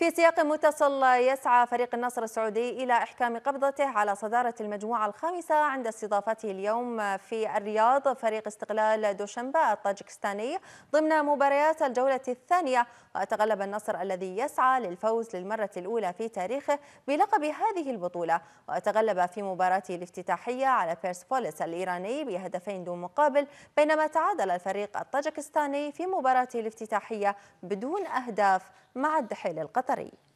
في سياق متصل يسعى فريق النصر السعودي إلى إحكام قبضته على صدارة المجموعة الخامسة عند استضافته اليوم في الرياض فريق استقلال دوشنبه الطاجكستاني ضمن مباريات الجولة الثانية. وتغلب النصر الذي يسعى للفوز للمرة الأولى في تاريخه بلقب هذه البطولة. وتغلب في مباراته الافتتاحية على بيرسبوليس الإيراني بهدفين دون مقابل بينما تعادل الفريق الطاجكستاني في مباراته الافتتاحية بدون أهداف مع الدحيل القطري